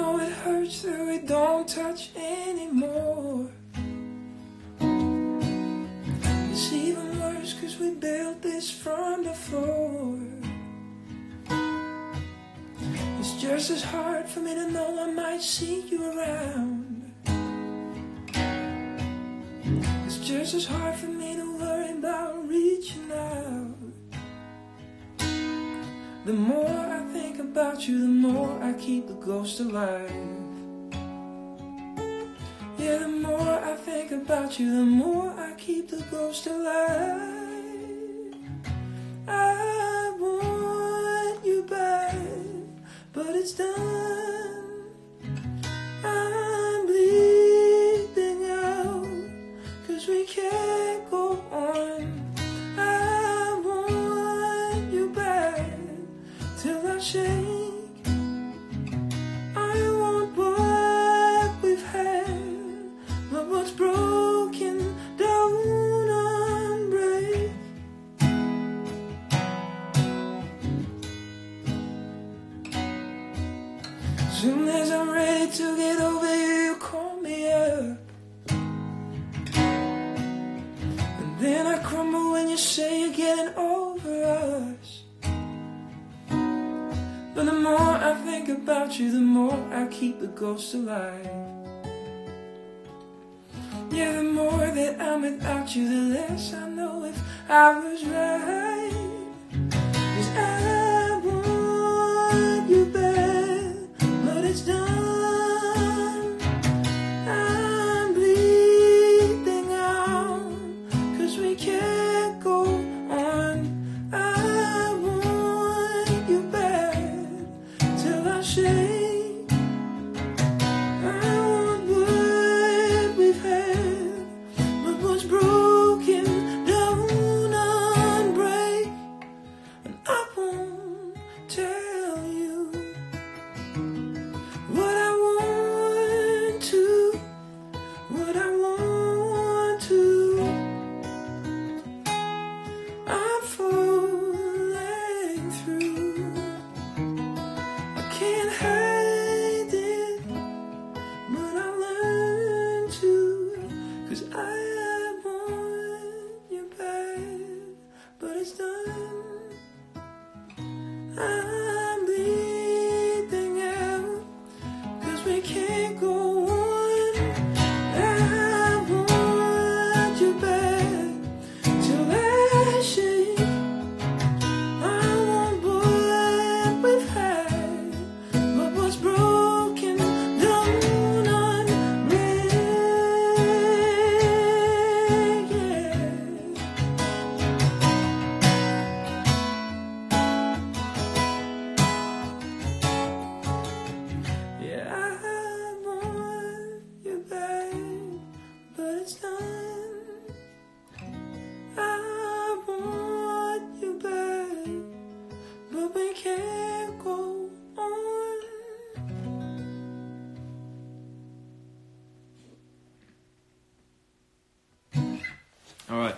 know it hurts that we don't touch anymore. It's even worse cause we built this from the floor. It's just as hard for me to know I might see you around. It's just as hard for me to worry about reaching out. The more I think about you, the more I keep the ghost alive. Yeah, the more I think about you, the more I keep the ghost alive. Shake. I want what we've had, but what's broken don't unbreak. Soon as I'm ready to get over you, you call me up. And then I crumble when you say you're getting over us. But the more I think about you, the more I keep the ghost alive. Yeah, the more that I'm without you, the less I know if I was right. All right,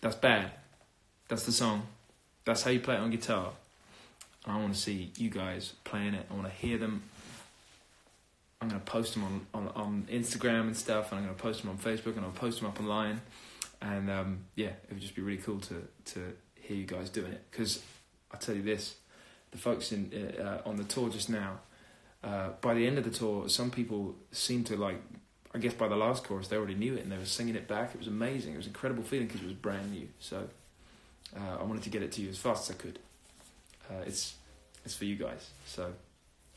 that's bad. That's the song. That's how you play it on guitar. I want to see you guys playing it. I want to hear them. Post them on, on, on Instagram and stuff, and I'm going to post them on Facebook, and I'll post them up online. And um, yeah, it would just be really cool to, to hear you guys doing it. Because I'll tell you this the folks in uh, on the tour just now, uh, by the end of the tour, some people seem to like I guess by the last chorus they already knew it and they were singing it back. It was amazing. It was an incredible feeling because it was brand new. So uh, I wanted to get it to you as fast as I could. Uh, it's it's for you guys. So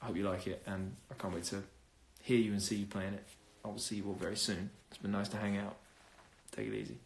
I hope you like it and I can't wait to hear you and see you playing it. I will see you all very soon. It's been nice to hang out. Take it easy.